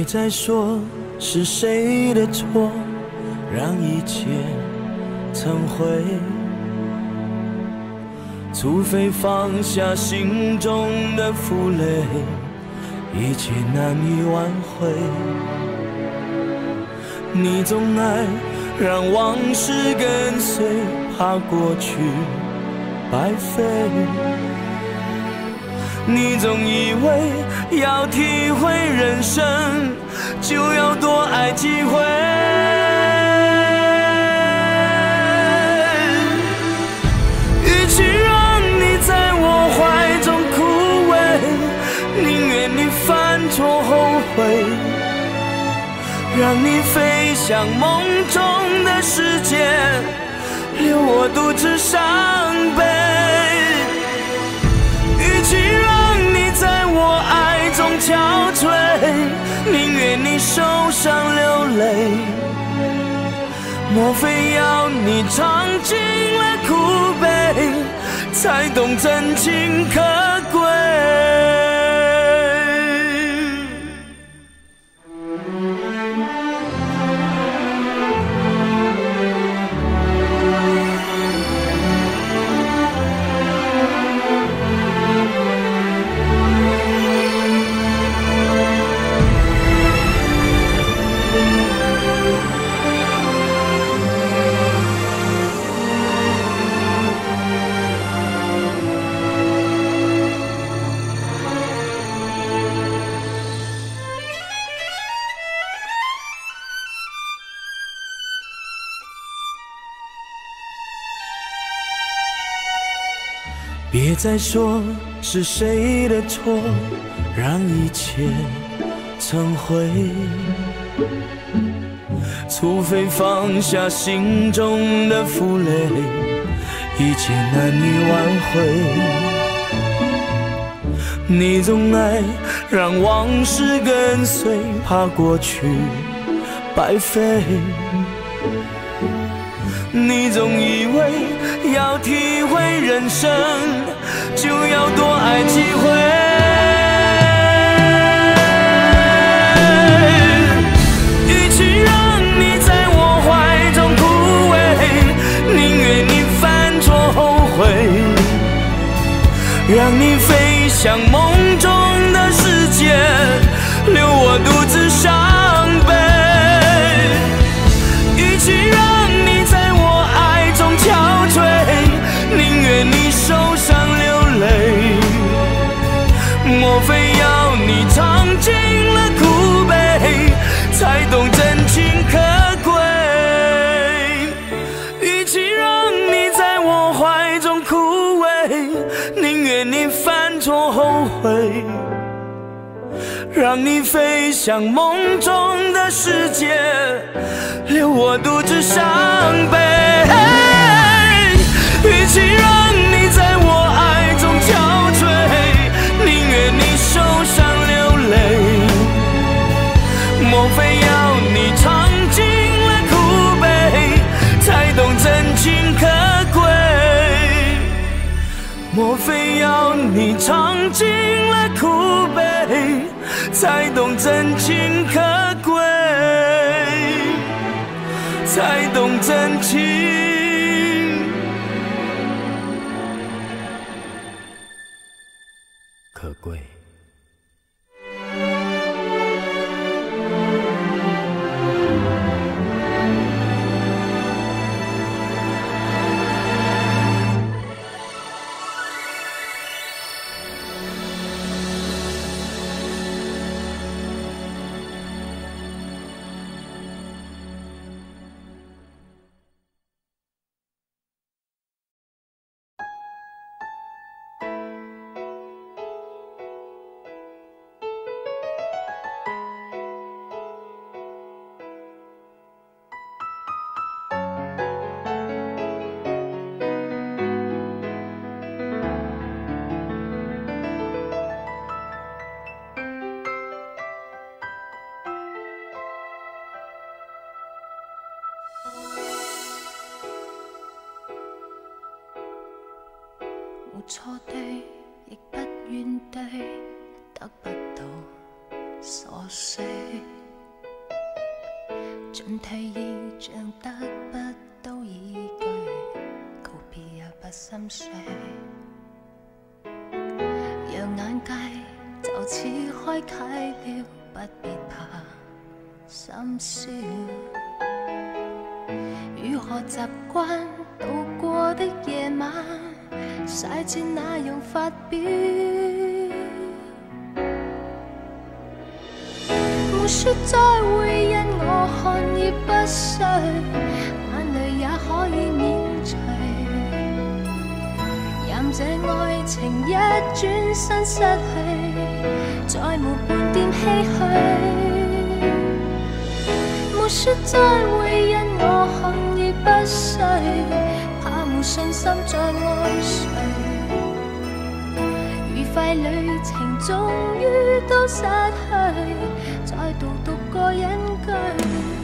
别再说是谁的错，让一切成灰。除非放下心中的负累，一切难以挽回。你总爱让往事跟随，怕过去白费。你总以为要体会人生，就要多爱几回。与其让你在我怀中枯萎，宁愿你犯错后悔，让你飞向梦中的世界，留我独自伤悲。憔悴，宁愿你受伤流泪。莫非要你尝尽了苦悲，才懂真情可别再说是谁的错，让一切成灰。除非放下心中的负累，一切难以挽回。你总爱让往事跟随，怕过去白费。你总以为要体会人生，就要多爱几回。你尝尽了苦悲，才懂真情可贵？与其让你在我怀中枯萎，宁愿你犯错后悔。让你飞向梦中的世界，留我独自伤悲。与其让你尝尽了苦悲，才懂真情可贵？才懂真情可贵。冇錯對，亦不怨對，得不到琐碎，进退已像得不到依据，告别也不心碎，让眼界就此开启了，不必怕心酸。如何习惯度过的夜晚，细节那样发表。没说再会，因我看已不需，眼泪也可以免除。任这爱情一转身失去，再没半点唏嘘。没说再会，因我恨已不遂，信心再爱谁。愉快旅程终于都失去，再度独个隐居。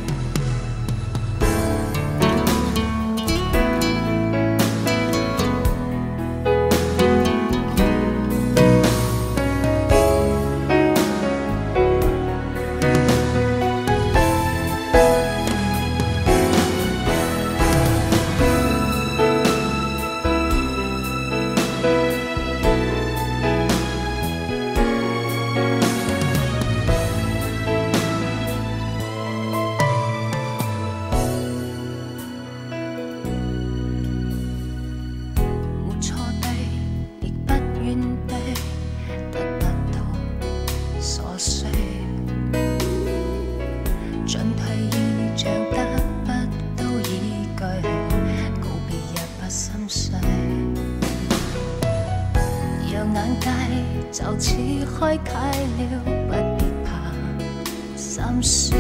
心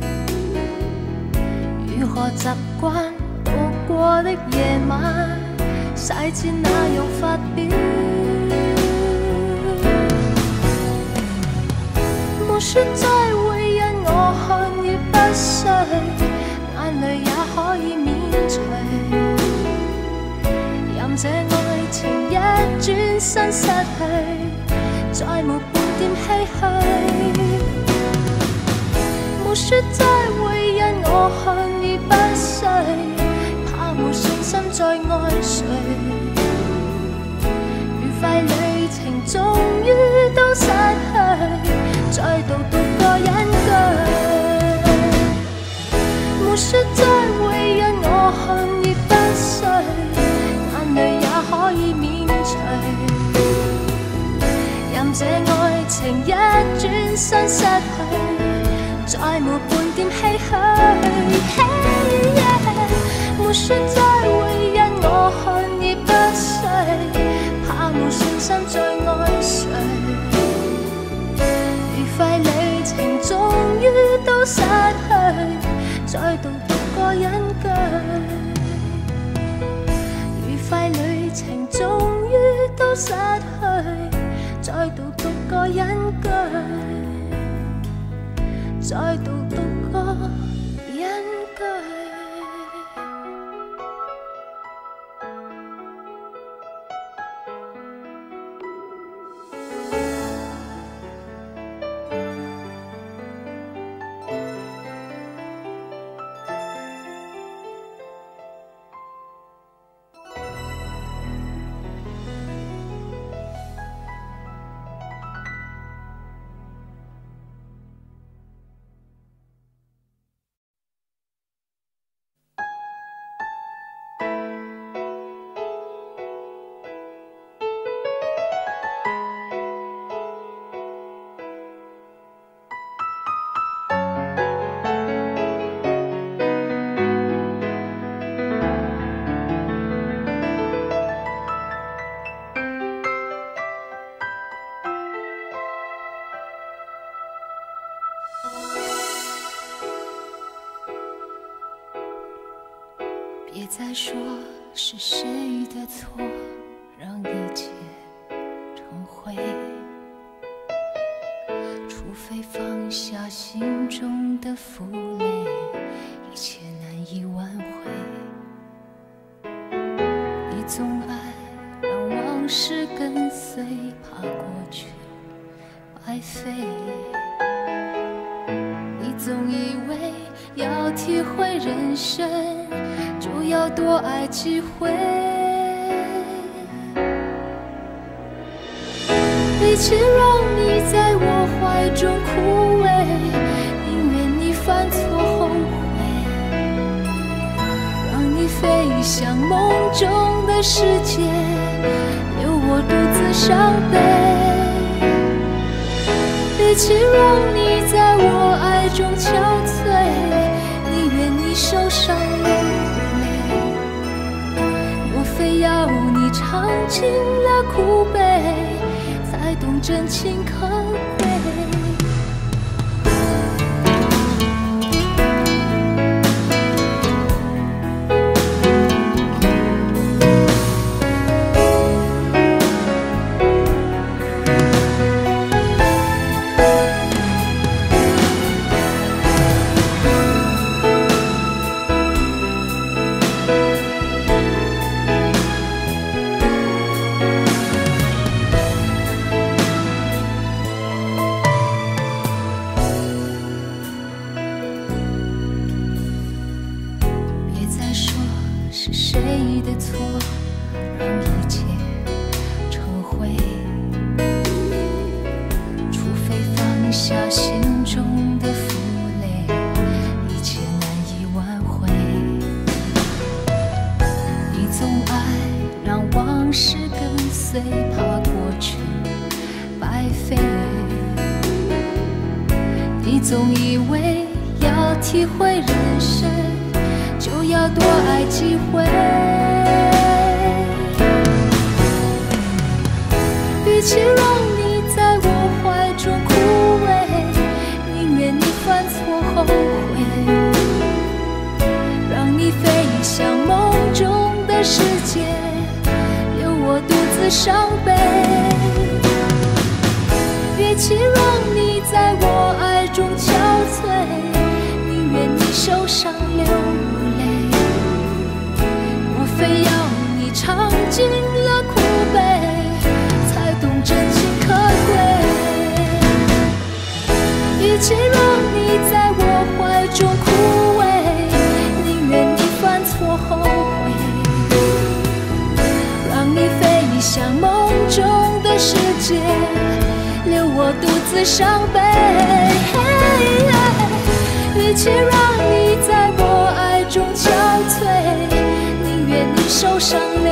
酸。如何习惯度过的夜晚，细节那样发表。没说再会，因我看已不需，眼泪也可以免除。任这爱情一转身失去，再没半点唏嘘。没说再会，因我恨已不需，怕无信心再爱谁。愉快旅程终于都失去，再度独个隐居。没说再会，因我恨已不需，眼泪也可以免除。任这爱情一转身失去，再没半点唏嘘。没说再会，因我恨已不遂，怕无信心再爱谁。愉快旅程终于都失去，再度独个隐居。愉快旅程终于都失去，再度独个隐居，再度非放下心中的负累，一切难以挽回。你总爱让往事跟随，怕过去白费。你总以为要体会人生，就要多爱几回。比起让你在我怀中枯萎，宁愿你犯错后悔，让你飞向梦中的世界，留我独自伤悲。比起让你在我爱中憔悴，宁愿你受伤流泪。莫非要你尝尽了苦悲，才懂真情可贵？体会人生，就要多爱几回。与其让你在我怀中枯萎，宁愿你犯错后悔，让你飞向梦中的世界，留我独自伤悲。与其让你受伤流泪。莫非要你尝尽了苦悲，才懂真情可贵？与其让你在我怀中枯萎，宁愿你犯错后悔，让你飞向梦中的世界。留我独自伤悲。一切让你在我爱中憔悴，宁愿你受伤。